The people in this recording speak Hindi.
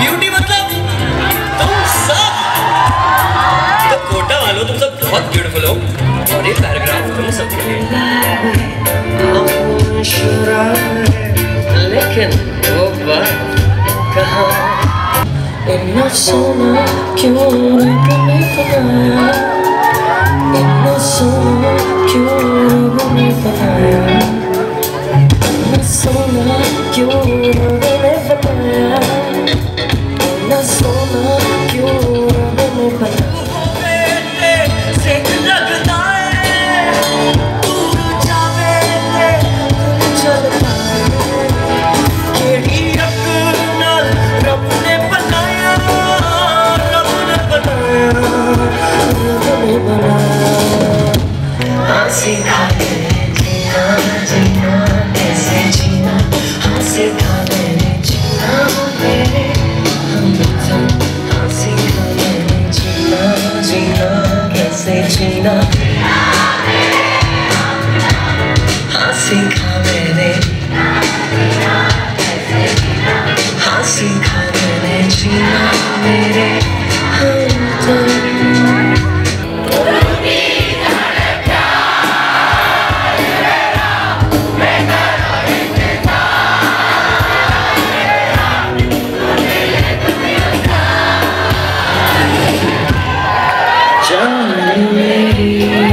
ब्यूटी मतलब तुम सब। तो कोटा वालों, तुम सब बहुत ब्यूटीफुल हो। और ये पैराग्राफ तुम सबके लिए। लेकिन वो बात कहाँ? इतना सोना क्यों कभी पता in my soul Argentina. Así camene. Así camene. Así camene. Así camene. Así camene. Hallelujah.